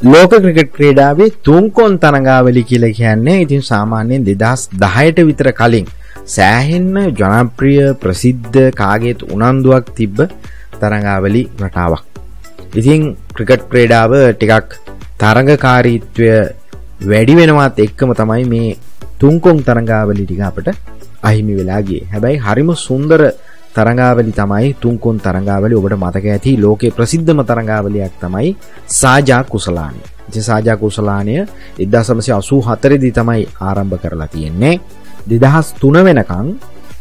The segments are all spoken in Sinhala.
ලෝක ක්‍රිකට් ක්‍රීඩාවේ තුන්කොන් තරඟාවලි කියලා කියන්නේ ඉතින් සාමාන්‍යයෙන් 2010ට විතර කලින් සෑහෙන්න ජනප්‍රිය ප්‍රසිද්ධ කාගේත් උනන්දුවක් තිබ්බ තරඟාවලි රටාවක්. ඉතින් ක්‍රිකට් ක්‍රේඩාව ටිකක් තරඟකාරීත්වය වැඩි වෙනවත් එක්කම තමයි මේ තුන්කොන් තරඟාවලි ටික අපට අහිමි වෙලාගේ හැබැයි හරිම සුන්දර තරඟාවලි තමයි තුන්කොන් තරඟාවලි ඔබට මතක ඇති ලෝකේ ප්‍රසිද්ධම තරඟාවලියක් තමයි සාජා කුසලානය ඉතින් සාජා කුසලානය 1984 දී තමයි ආරම්භ කරලා තියෙන්නේ. 2003 වෙනකන්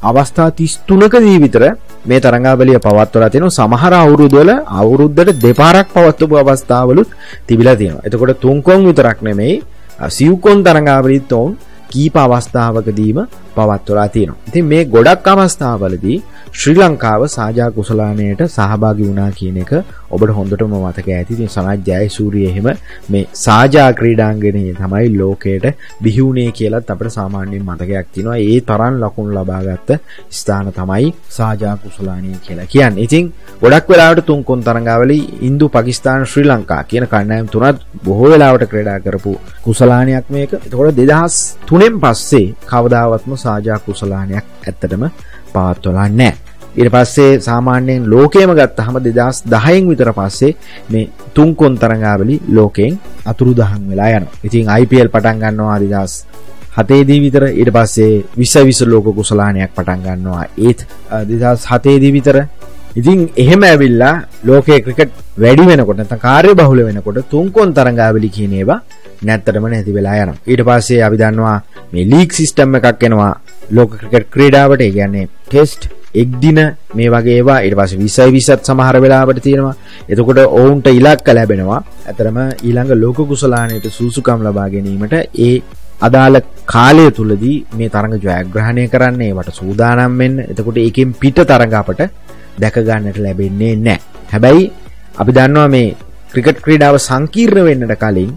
අවස්ථා 33කදී විතර මේ තරඟාවලිය පවත්වලා තියෙනවා. සමහර අවුරුද්දවල අවුරුද්දට දෙපාරක් පවත්වපු අවස්ථාවලුත් තිබිලා තියෙනවා. එතකොට තුන්කොන් විතරක් නෙමෙයි සිව්කොන් තරඟාවලිත් ඔවුන් කීප අවස්ථාවකදීම පවත්වලා තියෙනවා. ඉතින් මේ ගොඩක් අවස්ථාවලදී ශ්‍රී ලංකාව සාජා කුසලානයට සහභාගි වුණා කියන එක ඔබට හොඳටම මතක ඇති. ඉතින් සනත් ජයසූරිය එහෙම මේ සාජා ක්‍රීඩාංගණයේ තමයි ලෝකයට බිහි වුණේ කියලාත් අපිට සාමාන්‍යයෙන් මතකයක් තියෙනවා. ඒ තරම් ලකුණු ලබාගත්ත ස්ථාන තමයි සාජා කුසලානිය කියලා කියන්නේ. ඉතින් ගොඩක් වෙලාවට තුන්කොන් තරඟාවලි ඉන්දු පාකිස්තාන ශ්‍රී ලංකා කියන කණ්ඩායම් තුනත් බොහෝ වෙලාවට ක්‍රීඩා කරපු කුසලානයක් මේක. එතකොට 2003න් පස්සේ කවදාවත්ම සාජා කුසලානයක් ඇත්තටම පවත්වලා නැහැ. ඊට පස්සේ සාමාන්‍යයෙන් ලෝකයේම ගත්තහම 2010න් විතර පස්සේ මේ තුන්කොන් තරඟාවලි ලෝකයෙන් අතුරුදහන් වෙලා යනවා. ඉතින් IPL පටන් ගන්නවා 2007 දී විතර ඊට පස්සේ 20 20 ලෝක කුසලානයක් පටන් ගන්නවා ඒත් 2007 දී විතර ඉතින් එහෙම ඇවිල්ලා ලෝකයේ ක්‍රිකට් වැඩි වෙනකොට නැත්නම් කාර්ය බහුල වෙනකොට තුන්කොන් තරඟාවලි කියන ඒවා නැත්තටම නැති වෙලා යනවා. ඊට පස්සේ අපි දන්නවා මේ ලීග් සිස්ටම් එකක් එනවා ලෝක ක්‍රිකට් ක්‍රීඩාවට. ඒ කියන්නේ ටෙස්ට් එක් දින මේ වගේ ඒවා ඊට පස්සේ 20 20ත් සමහර වෙලාවට තියෙනවා. එතකොට ඔවුන්ට ඉලක්ක ලැබෙනවා. ඇතරම ඊළඟ ලෝක කුසලානයට සූසුකම් ලබා ගැනීමට ඒ අදාළ කාලය තුලදී මේ තරඟ ජයග්‍රහණය කරන්න ඒවට සූදානම් වෙන්න. එතකොට ඒකෙන් පිට තරඟ අපට දැක ගන්නට ලැබෙන්නේ නැහැ. හැබැයි අපි දන්නවා මේ ක්‍රිකට් ක්‍රීඩාව සංකීර්ණ වෙන්නට කලින්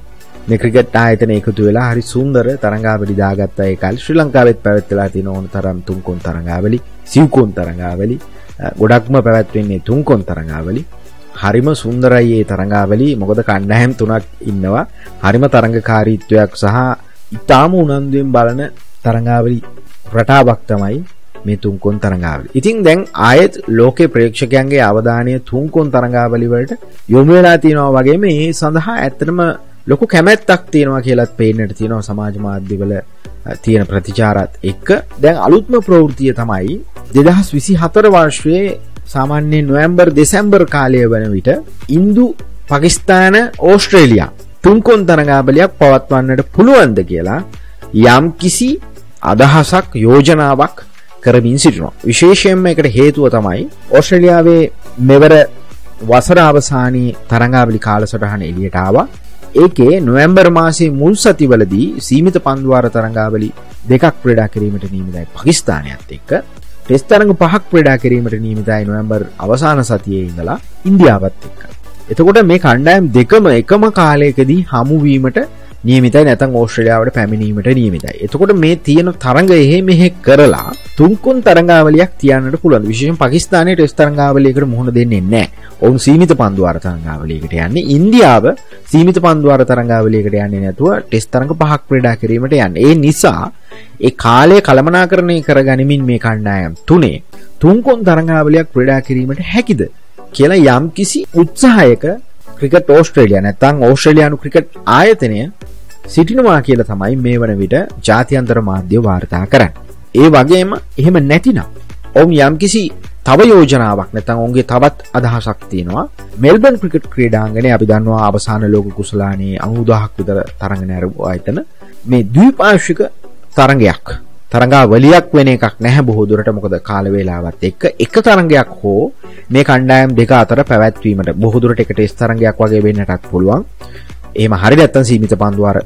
මේ ක්‍රිකට් ආයතන එකතු වෙලා හරි සුන්දර තරඟාවලි දාගත්තා ඒ කාලේ ශ්‍රී ලංකාවෙත් පැවැත්වලා තියෙන ඕන තරම් තුන්කොන් තරඟාවලි සිව්කොන් තරඟාවලි ගොඩක්ම පැවැත්වෙන්නේ තුන්කොන් තරඟාවලි. හරිම සුන්දරයි ඒ තරඟාවලි. මොකද කණ්ඩායම් තුනක් ඉන්නවා. හරිම තරඟකාරීත්වයක් සහ ඉතාම උනන්දුවෙන් බලන තරඟාවලි රටාවක් තමයි මේ තුන්කොන් තරඟාවලි. ඉතින් දැන් ආයෙත් ලෝකේ ප්‍රේක්ෂකයන්ගේ අවධානය තුන්කොන් තරඟාවලි වලට යොමු වෙලා තියෙනවා වගේ මේ සඳහා ඇත්තටම ලොකු කැමැත්තක් තියෙනවා කියලත් පේනට තියෙනවා සමාජ මාධ්‍යවල තියෙන ප්‍රතිචාරත් එක්ක. දැන් අලුත්ම ප්‍රවෘතිය තමයි දෙදහස් විසි හතර වර්ෂයේ සාමාන්‍යයෙන් නොවම්බර් දෙසැම්බර් කාලය වන විට ඉන්දු පකිස්ථාන ඕස්ට්‍රේලියා තුන්කොන් තරඟාබලයක් පවත්වන්නට පුළුවන්ද කියලා යම් කිසි අදහසක් යෝජනාවක් කරමින් සිටිනවා. විශේෂයෙන්ම එකට හේතුව තමයි ඕස්ට්‍රලියාවේ මෙවර වසර අවසානයේ තරඟාවලි කාලසටහන එලියට ආවා. ඒකේ නොවැම්බර් මාසේ මුල් සතිවලදී සීමිත පන්දුවාර තරඟාවලි දෙකක් ප්‍රඩා කිරීමට නීමිතයි පකිස්ථානයත් එක්ක ටෙස් තරඟ පහක් ප්‍රඩා කිරීමට නීමිතයි නොවැම්බර් අවසාන සතියේ ඉඳලා ඉන්දියාවත් එක්ක. එතකොට මේ කණ්ඩායම් දෙකම එකම කාලයකදී හමුවීමට නියමිතයි නැතන් ඕස්ට්‍රලියාවට පැමිණීමට නියමිතයි. එතකොට මේ තියෙන තරඟ එහෙ මෙහෙ කරලා තුන්කොන් තරඟාවලියක් තියන්නට පුළුවන්. විශේෂයෙන් පාකිස්තානයේ ටෙස්ට් තරඟාවලියකට මුහුණ දෙන්නේ නැහැ. ඔවුන් සීමිත පන්දුවාර තරඟාවලියකට යන්නේ. ඉන්දියාව සීමිත පන්දුවාර තරඟාවලියකට යන්නේ නැතුව ටෙස්ට් තරඟ පහක් ක්‍රීඩා කිරීමට යන්නේ. ඒ නිසා ඒ කාලය කළමනාකරණය කරගනිමින් මේ කණ්ඩායම් තුනේ තුන්කොන් තරඟාවලියක් ක්‍රීඩා කිරීමට හැකිද කියලා යම්කිසි උත්සාහයක ක්‍රිකට් ඕස්ට්‍රේලියා නැත්තම් ඕස්ට්‍රේලියානු ක්‍රිකට් ආයතනය සිටිනවා කියලා තමයි මේ වන විට ජාතියන්තර මාධ්‍ය වාර්තා කරන්න. ඒ වගේම එහෙම නැතිනම් ඔවුන් යම්කිසි තව යෝජනාවක් නැතන් ඔුන්ගේ තවත් අදහසක් තියෙනවා. මෙල්බන් ක්‍රිකට් ක්‍රීඩාංගනය අපි දන්නවා අවසාන ලෝක කුසලානේ අමුදහක් විතර තරඟ නැරපු අයතන මේ දීපාශික තරඟයක්. තරඟා වලියක් වෙන එකක් නැහැ බොහෝ දුරට මොකද කාල වේලාවත් එක්ක එක තරඟයක් හෝ මේ කණ්ඩායම් දෙක අතර පැවැත්වීමට බොහෝ දුරට එකට ටෙස්ට් තරඟයක් වගේ වෙන්නටත් පුළුවන් එහෙම හරි නැත්තම් සීමිත පන්දුවර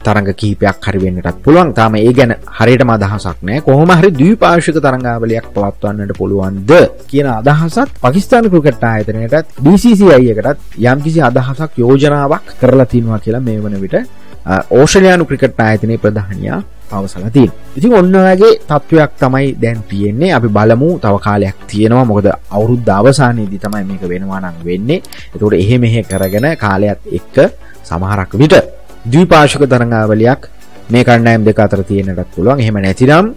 තරඟ කීපයක් හරි වෙන්නටත් පුළුවන්. තාම ඒ ගැන හරියටම අදහසක් නැහැ. කොහොම හරි ද්විපාර්ශ්වික තරඟාවලියක් පවත්වන්නට පුළුවන්ද කියන අදහසත් පාකිස්තාන ක්‍රිකට් ආයතනයටත් BCCI එකටත් යම්කිසි අදහසක් යෝජනාවක් කරලා තිනවා කියලා මේ වන විට ඕස්ට්‍රේලියානු ක්‍රිකට් ආයතනයේ ප්‍රධානියා පවසලා තියෙන. ඉතින් ඔන්න වගේ තත්ත්වයක් තමයි දැන් තියෙන්නේ. අපි බලමු තව කාලයක් තියෙනවා. මොකද අවුරුද්ද අවසානයේදී තමයි මේක වෙනවා නම් වෙන්නේ. ඒතකොට එහෙ මෙහෙ කරගෙන කාලයත් එක්ක සමහරක් විට ද්විපාර්ශ්වික තරඟාවලියක් මේ කණ්ඩායම් දෙක අතර තියෙනටත් පුළුවන්. එහෙම නැතිනම්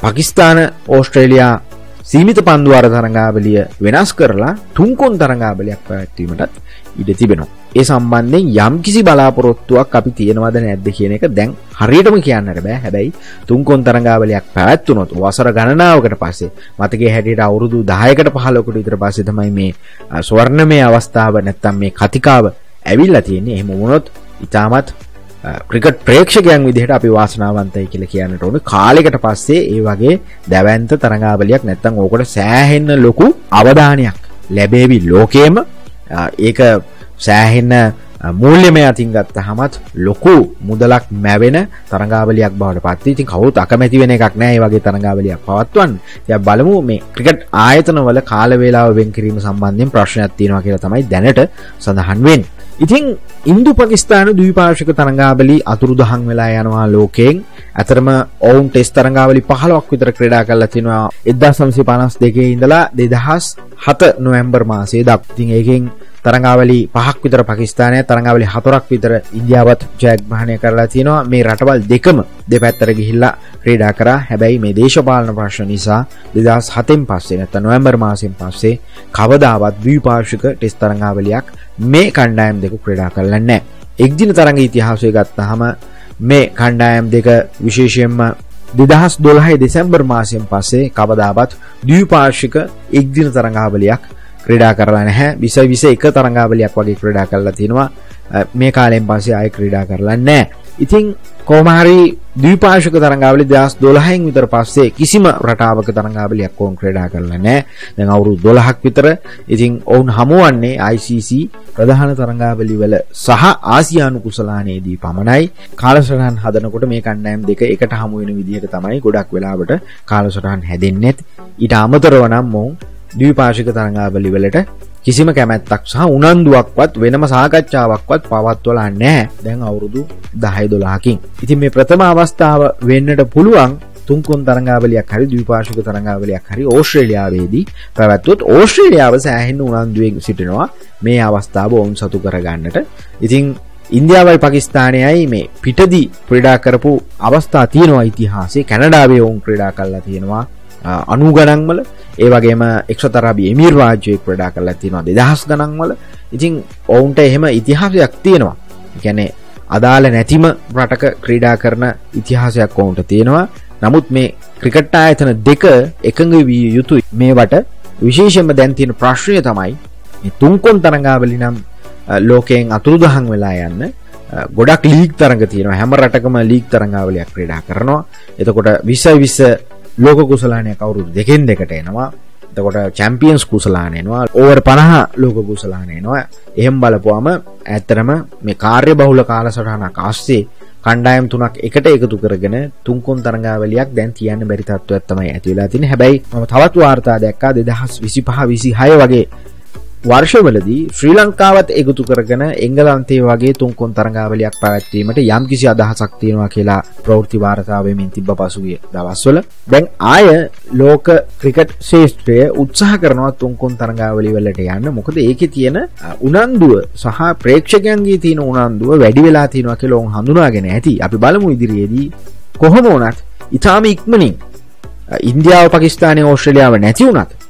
පකිස්තාන ඕස්ට්‍රේලියා සීමිත පන්දුවාර තරඟාවලිය වෙනස් කරලා තුන්කොන් තරඟාවලයක් පැවැත්වීමටත් ඉඩ තිබෙනවා. ඒ සම්බන්ධයෙන් යම් කිසි බලාපොරොත්තුවක් අපි තියෙනවද නැද්ද කියන එක දැන් හරියටම කියන්නට බෑ. හැබැයි තුන්කොන් තරඟාවලයක් පැවැත්වුණොත් වසර ගණනාවකට පස්සේ මතකයේ හැටියට අවුරුදු 10කට 15කට විතර පස්සේ තමයි මේ ස්වර්ණමය අවස්ථාව නැත්තම් මේ කතිකාව ඇවිල්ලා තියෙන්නේ. එහෙම වුණොත් ඊටමත් ක්‍රිකට් ප්‍රේක්ෂකයන් විදිහට අපි වාසනාවන්තයි කියලා කියන්නට ඕනේ. කාලයකට පස්සේ ඒ වගේ දැවැන්ත තරඟාවලියක් නැත්තම් ඕකට සෑහෙන්න ලොකු අවධානයක් ලැබේවි ලෝකේම. ඒක සෑහෙන්න මූල්‍යමය අතින් ගත්ත හමත් ලොකු මුදලක් මැවෙන තරඟාවලයක් බවට පත් ඉතින් කවුත් අකමැති වෙන එකක් නෑ. වගේ තරඟාවලයක් පවත්වන්න. ය බලමු මේ ක්‍රිකට් ආයතනවල කාලවෙලාව වෙන් කිරීම සම්බන්ධයෙන් ප්‍රශ්නයක් තියෙනවා කියලා තමයි දැනට සඳහන් වෙන්නේ. ඉතින් ඉන්දු පකිස්ාන දීපාශක තරංගාවලි අතුරුදහන් වෙලා යනවා ලෝකයෙන්. ඇතරම ඔවුන් ටෙස් තරංගාවලි පහලක් විතර ක්‍රඩා කරලා තිනවා එදදා සම්සි පනස් දෙකේ ඉඳලා දෙදහස් හත නොවැම්බර් මාසේ දක්තින් ඒකෙන් තරංගාවලි පහක් විතර පකිස්ානය තරංගාවලි හතරක් විතර ඉන්දියාවත් ජයග්‍රහණය කරලා තියෙනවා. මේ රටවල් දෙකම දෙපැත්තර ගිහිල්ලා ක්‍රේඩා කර. හැබැයි මේ දේශපාලන ප්‍රශ්න නිසා දෙදස් හතෙන් පස්සේ නැත නොවැම්බර් මාසෙන් පස්සේ කවදාවත් දීපාර්ශික ටෙස් තරංගාවලයක් මේ කණ්ඩායම් දෙක ක්‍රඩා කරලන්නෑ එක්දින තරඟ ඉතිහාසය ගත්තහම මේ කණ්ඩායම් දෙක විශේෂයෙන්ම දෙදහස් දොළහයි දෙසැම්බර් මාසයෙන් පස්සේ කවදාවත් දීපාර්ශික එක්දින තරඟාවලයක් ක්‍රඩා කරලා නැහැ. විස විස එක තරඟාවලයක් වගේ ක්‍රඩා කරලා තියෙනවා. මේ කාලෙන් පස්සේ ආය ක්‍රඩා කරලා නෑ ඉතිං කෝමහරි දීපාශක තරංගාවලි දස් දොළහෙන් විතර පස්සේ කිසිම රටාවක තරංගාවලයක් ඔවුන් ක්‍රඩා කරලා නෑ දැන් අවුරු දොළහක් විතර. ඉතින් ඔවුන් හමුවන්නේ ICC ප්‍රධාන තරංගාවලි වල සහ ආසියානු කුසලානයේදී පමණයි. කාලසටහන් හදනකොට මේ කණ්ඩායම් දෙක එකට හමු වෙන විදිහට තමයි ගොඩක් වෙලාවට කාලසටහන් හැදෙන්නෙත් ඊට අමතරව නම් මොවුන් ද්විපාශික තරංගාවලි වලට කිසිම කැමැත්තක් සහ උනන්දුවක්වත් වෙනම සාකච්ඡාවක්වත් පවත්වලා නෑ දැන් අවුරුදු දහයි දොලාකින් ඉතින් මේ ප්‍රථම අවස්ථාව වෙන්නට පුළුවන් තුන්කොන් තරංගාවලයක් හරි දවිපාශක තරංගාවලයක් හරි ඕස්ට්‍රේලියාවේදී පැවැත්වොත් ඕස්ට්‍රේලියාව සෑහෙන්න උනන්දුවෙන් සිටිනවා මේ අවස්ථාව ඔවුන් සතු කරගන්නට. ඉතිං ඉන්දියාවයි පකිස්ථානයයි මේ පිටදී ප්‍රඩා කරපු අවස්ථා තියෙනවා ඉතිහාසේ කැනඩාවේ ඔවුන් ක්‍රඩා කල්ලා තියෙනවා. අනු ගණන්වල ඒ වගේම එක්ෂතරාබි එමීර් රාජ්‍යයක් ප්‍රඩා කරලා තියෙනවා දෙදහස් ගණන්වල ඉතින් ඔවුන්ට එහෙම ඉතිහාසයක් තියෙනවා. ගැනේ අදාළ නැතිම රටක ක්‍රීඩා කරන ඉතිහාසයක් ඔවුන්ට තියෙනවා. නමුත් මේ ක්‍රිකට් ආයතන දෙක එකඟ විය යුතුයි. මේවට විශේෂම දැන් තියෙන ප්‍රශ්නය තමයි තුන්කොන් තරඟාවලි නම් ලෝකයෙන් අතුරුදහන් වෙලා යන්න ගොඩක් ලීක් තරඟ තියෙනවා. හැම රටකම ලීක් තරඟාවලයක් ක්‍රඩා කරනවා. එතකොට විස විස්ස ලෝක කුසලානය කවුරුදු දෙකෙන් දෙකට එනවා. එතකොට චැම්පියන්ස් කුසලානයනවා ඕවර් පණහා ලෝක කුසලානයනවා එහෙම් බලපුවාම ඇත්තරම මේ කාර්ය බහුල කාලසටහනක් අස්සේ කණ්ඩායම් තුනක් එකට එකතු කරගෙන තුන්කොන් තරඟාවලියක් දැන් තියන්න බැරි තත්ත්වයක් තමයි ඇති වෙලා තියෙන්නේ. හැබැයි මම තවත් වාර්තා දැක්කා 2025 26 වගේ වර්ෂවලදී ශ්‍රී ලංකාවත් එකතු කරගෙන එංගලන්තේ වගේ තුන්කොන් තරඟාවලියක් පැවැත්වීමට යම් කිසි අදහසක් තියෙනවා කියලා ප්‍රවෘත්ති වාර්තාවෙමින් තිබ්බ පසුගිය දවස්වල. දැන් ආය ලෝක ක්‍රිකට් ශේෂ්ත්‍රය උත්සාහ කරනවා තුන්කොන් තරඟාවලි වලට යන්න. මොකද ඒකේ තියෙන උනන්දුව සහ ප්‍රේක්ෂකයන්ගේ තියෙන උනන්දුව වැඩි වෙලා තියෙනවා කියලා උන් හඳුනාගෙන ඇති. අපි බලමු ඉදිරියේදී කොහොම වුණත් ඉතාම ඉක්මනින් ඉන්දියාව පකිස්තානය ඕස්ට්‍රලියාව නැති වුණත්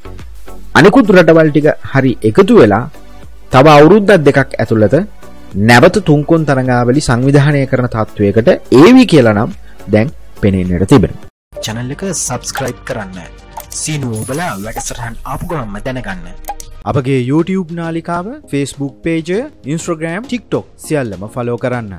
අනෙකුත් රටවල් ටික හරි එකතු වෙලා තව අවුරුද්දක් දෙකක් ඇතුළත නැවත තුන්කොන් තරඟාවලි සංවිධානය කරන තත්ත්වයකට ඒවි කියලා නම් දැන් පෙනෙන්නට තිබෙන. චැනල් එක සබස්ක්‍රයිබ් කරන්න. සීනුවෝබල වැඩසටහන් ආපුගමම දැනගන්න. අපගේ YouTube නාලිකාව Facebook පේජය Instagram ටික්ටොක් සියල්ලම ෆලෝ කරන්න.